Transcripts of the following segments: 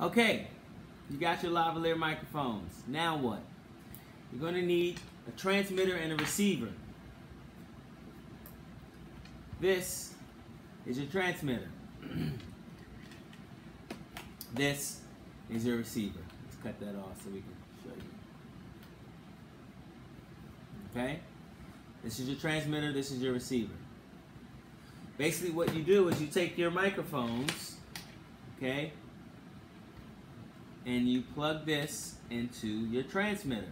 Okay, you got your lavalier microphones. Now what? You're going to need a transmitter and a receiver. This is your transmitter. this is your receiver. Let's cut that off so we can show you. Okay? This is your transmitter, this is your receiver. Basically what you do is you take your microphones, okay, and you plug this into your transmitter.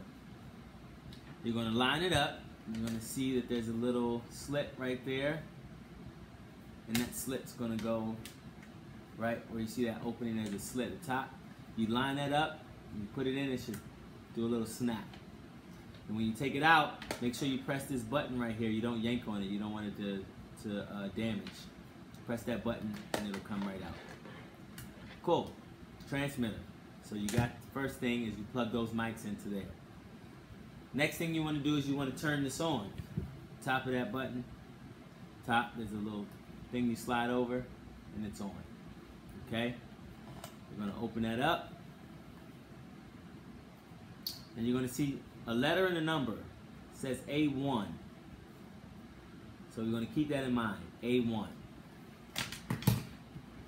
You're going to line it up. You're going to see that there's a little slit right there. And that slit's going to go right where you see that opening, there's a slit at the top. You line that up, you put it in, it should do a little snap. And when you take it out, make sure you press this button right here. You don't yank on it. You don't want it to, to uh, damage. Press that button and it'll come right out. Cool. Transmitter. So you got first thing is you plug those mics into there. Next thing you want to do is you want to turn this on. Top of that button, top, there's a little thing you slide over and it's on. Okay? You're going to open that up. And you're going to see a letter and a number. It says A1. So you're going to keep that in mind. A1.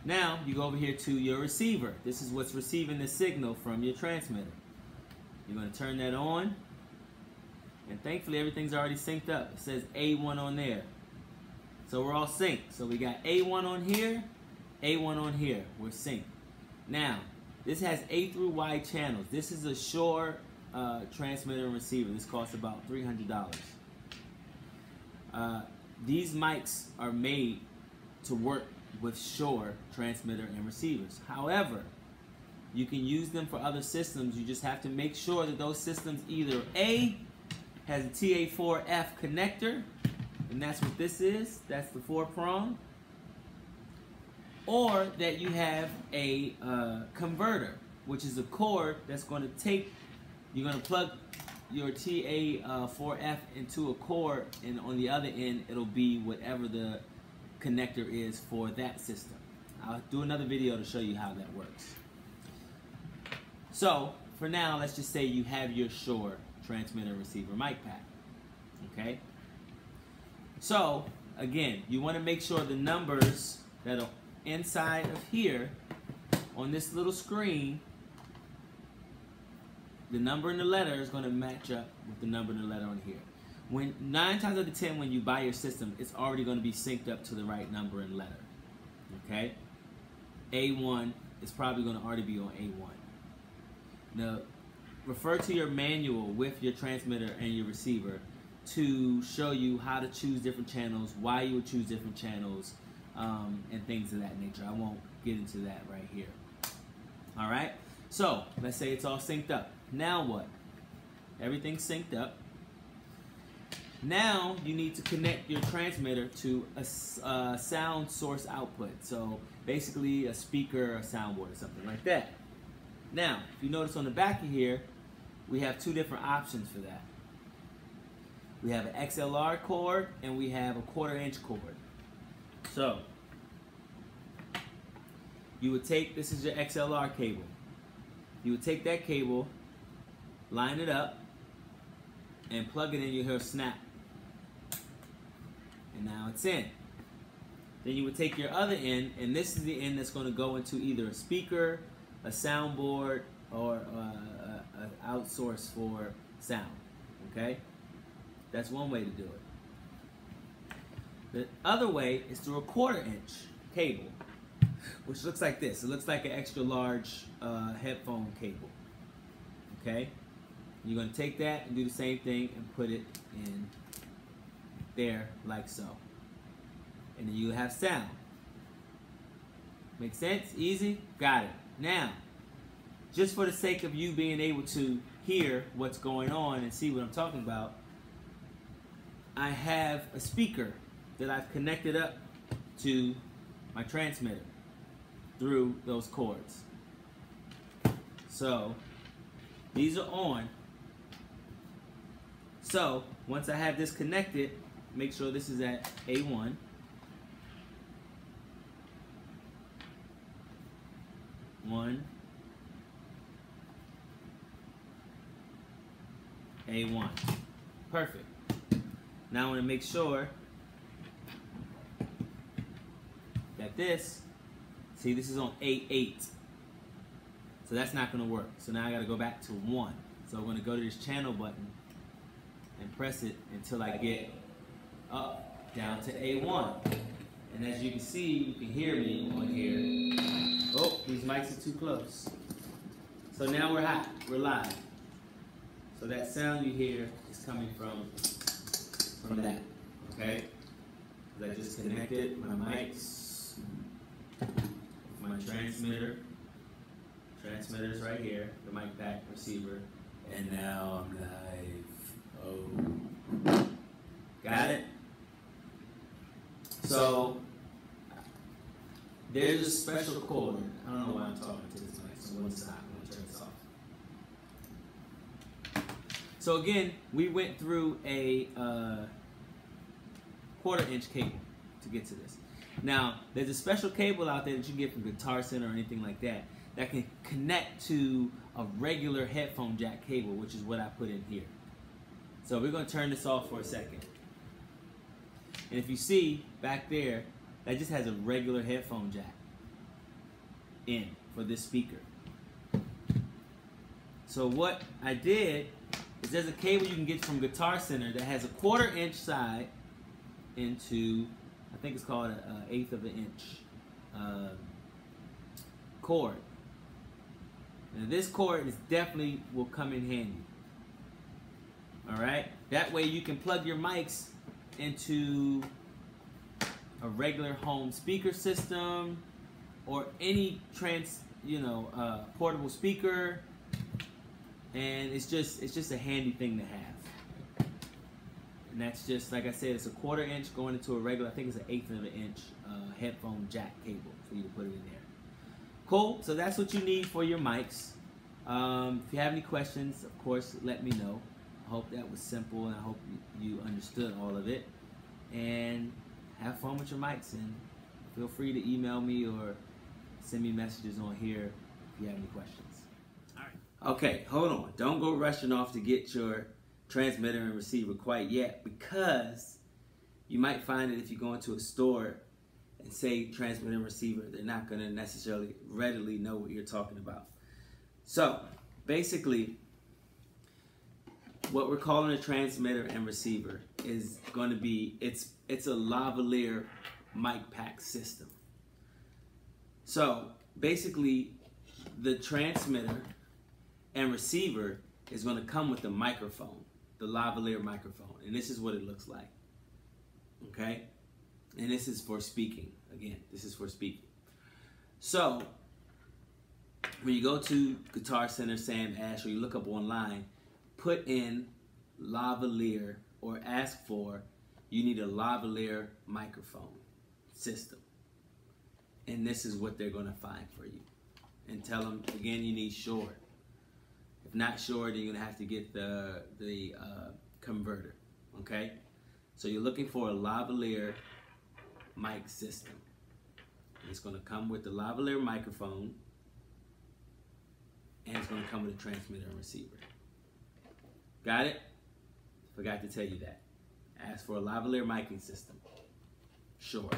Now you go over here to your receiver. This is what's receiving the signal from your transmitter. You're going to turn that on. And thankfully everything's already synced up. It says A1 on there. So we're all synced. So we got A1 on here, A1 on here. We're synced. Now, this has A through Y channels. This is a Shure uh, transmitter and receiver. This costs about $300. Uh, these mics are made to work with Shure transmitter and receivers. However, you can use them for other systems. You just have to make sure that those systems either A has a TA4F connector, and that's what this is. That's the four prong. Or that you have a uh, converter, which is a cord that's going to take, you're going to plug your TA4F into a cord, and on the other end, it'll be whatever the connector is for that system. I'll do another video to show you how that works. So, for now, let's just say you have your Shure transmitter receiver mic pack. Okay? So, again, you want to make sure the numbers that are inside of here on this little screen, the number and the letter is going to match up with the number and the letter on here. When nine times out of ten, when you buy your system, it's already going to be synced up to the right number and letter. Okay, A1 is probably going to already be on A1. Now, refer to your manual with your transmitter and your receiver to show you how to choose different channels, why you would choose different channels, um, and things of that nature. I won't get into that right here. All right. So let's say it's all synced up. Now what? Everything's synced up. Now you need to connect your transmitter to a, a uh, sound source output. So basically a speaker, a soundboard, or something like that. Now, if you notice on the back of here, we have two different options for that. We have an XLR cord and we have a quarter inch cord. So, you would take, this is your XLR cable. You would take that cable, line it up, and plug it in, you hear snap and now it's in. Then you would take your other end, and this is the end that's going to go into either a speaker, a soundboard, or uh, an outsource for sound. Okay? That's one way to do it. The other way is through a quarter inch cable, which looks like this. It looks like an extra large uh, headphone cable. Okay? You're going to take that and do the same thing and put it in there like so. And then you have sound. Make sense? Easy? Got it. Now, just for the sake of you being able to hear what's going on and see what I'm talking about, I have a speaker that I've connected up to my transmitter through those cords. So, these are on. So, once I have this connected, make sure this is at A1. One, A1. Perfect. Now I want to make sure that this, see this is on A8. So that's not going to work. So now I got to go back to 1. So I'm going to go to this channel button and press it until I get up down to A1. And as you can see, you can hear me on here. Oh, these mics are too close. So now we're hot, we're live. So that sound you hear is coming from from that, okay? I just connected my mics, my transmitter. Transmitter's right here, the mic pack receiver, and now I'm live. Oh, got it. So there's a special cord. I don't know why I'm talking to this mic. So side, I'm gonna turn this off. So again, we went through a uh, quarter inch cable to get to this. Now, there's a special cable out there that you get from Guitar Center or anything like that that can connect to a regular headphone jack cable, which is what I put in here. So we're going to turn this off for a second. And if you see back there, that just has a regular headphone jack in for this speaker. So what I did is there's a cable you can get from Guitar Center that has a quarter inch side into, I think it's called an eighth of an inch uh, cord. And this cord is definitely will come in handy. All right, that way you can plug your mics into a regular home speaker system or any trans, you know, uh, portable speaker, and it's just it's just a handy thing to have. And that's just like I said, it's a quarter inch going into a regular. I think it's an eighth of an inch uh, headphone jack cable for you to put it in there. Cool. So that's what you need for your mics. Um, if you have any questions, of course, let me know. I hope that was simple, and I hope you understood all of it. And have fun with your mics and feel free to email me or send me messages on here if you have any questions. All right. Okay, hold on. Don't go rushing off to get your transmitter and receiver quite yet because you might find that if you go into a store and say transmitter and receiver, they're not going to necessarily readily know what you're talking about. So, basically, what we're calling a transmitter and receiver is going to be it's it's a lavalier mic pack system. So basically, the transmitter and receiver is going to come with the microphone, the lavalier microphone, and this is what it looks like. Okay, and this is for speaking. Again, this is for speaking. So when you go to Guitar Center, Sam Ash, or you look up online, put in lavalier or ask for you need a lavalier microphone system. And this is what they're going to find for you. And tell them, again, you need Shure. If not Shure, you're going to have to get the, the uh, converter. Okay? So you're looking for a lavalier mic system. It's going to come with the lavalier microphone. And it's going to come with a transmitter and receiver. Got it? Forgot to tell you that. Ask for a lavalier miking system. Sure.